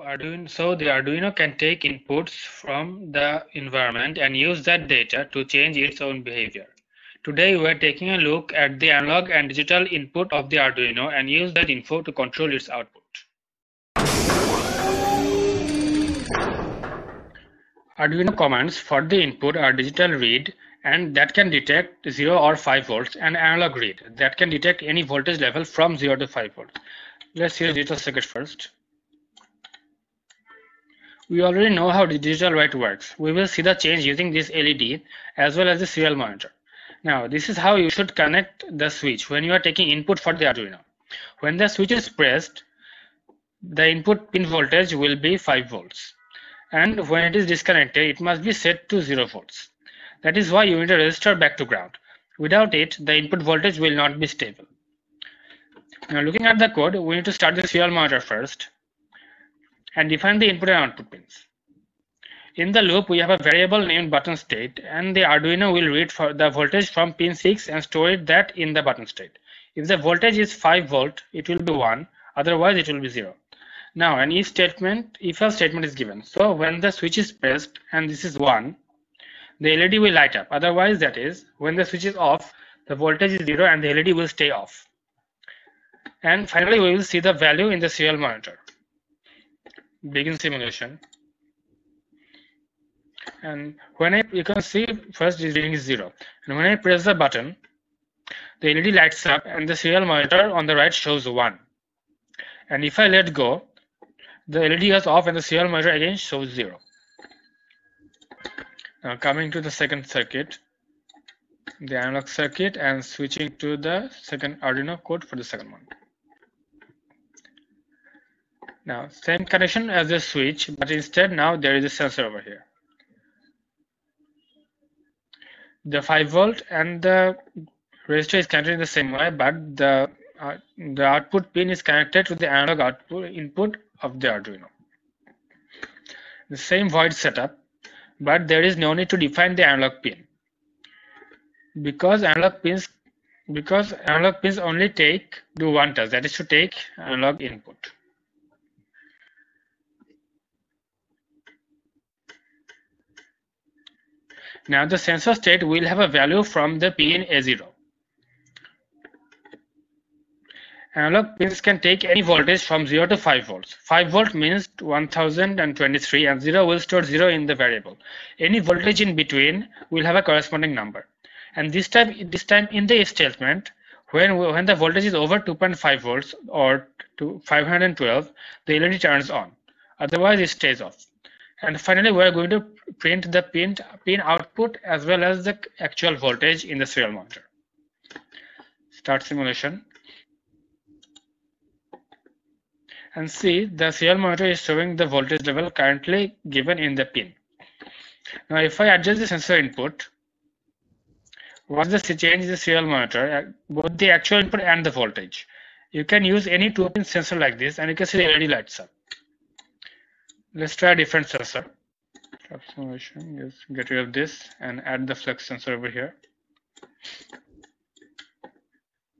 Arduino, so the Arduino can take inputs from the environment and use that data to change its own behavior. Today we are taking a look at the analog and digital input of the Arduino and use that info to control its output. Arduino commands for the input are digital read and that can detect 0 or 5 volts and analog read that can detect any voltage level from 0 to 5 volts. Let's see digital circuit first. We already know how digital write works. We will see the change using this LED as well as the serial monitor. Now, this is how you should connect the switch when you are taking input for the Arduino. When the switch is pressed, the input pin voltage will be 5 volts. And when it is disconnected, it must be set to 0 volts. That is why you need a resistor back to ground. Without it, the input voltage will not be stable. Now looking at the code, we need to start the serial monitor first and define the input and output pins. In the loop, we have a variable named button state, and the Arduino will read for the voltage from pin 6 and store it that in the button state. If the voltage is 5 volt, it will be 1, otherwise it will be 0. Now, an if statement, if else statement is given. So when the switch is pressed and this is 1, the LED will light up. Otherwise, that is, when the switch is off, the voltage is 0 and the LED will stay off. And finally, we will see the value in the serial monitor begin simulation. And when I you can see first reading is zero. And when I press the button the LED lights up and the serial monitor on the right shows one. And if I let go the LED is off and the serial monitor again shows zero. Now coming to the second circuit the analog circuit and switching to the second Arduino code for the second one now, same connection as the switch, but instead now there is a sensor over here. The 5 volt and the resistor is connected in the same way, but the uh, the output pin is connected to the analog output input of the Arduino. The same void setup, but there is no need to define the analog pin because analog pins because analog pins only take do one task that is to take analog input. Now the sensor state will have a value from the pin A0. Analog pins can take any voltage from 0 to 5 volts. 5 volt means 1023 and 0 will store 0 in the variable. Any voltage in between will have a corresponding number. And this time, this time in the if statement, when, when the voltage is over 2.5 volts or to 512, the LED turns on. Otherwise, it stays off. And finally, we're going to print the pin, pin output as well as the actual voltage in the serial monitor. Start simulation. And see the serial monitor is showing the voltage level currently given in the pin. Now, if I adjust the sensor input, what's the change the serial monitor, uh, both the actual input and the voltage. You can use any two pin sensor like this and you can see the LED lights up let's try a different sensor. Approximation is get rid of this and add the flex sensor over here.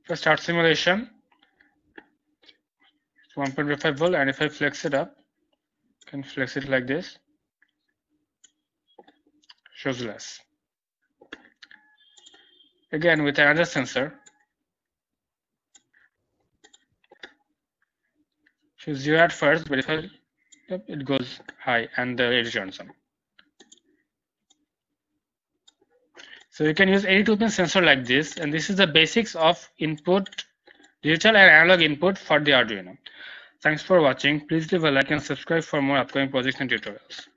For start simulation it's 1.5 volt and if I flex it up can flex it like this shows less. Again with another sensor shows zero at first but if I it goes high and the it turns on. So you can use any two pin sensor like this, and this is the basics of input, digital and analog input for the Arduino. Thanks for watching. Please leave a like and subscribe for more upcoming projects and tutorials.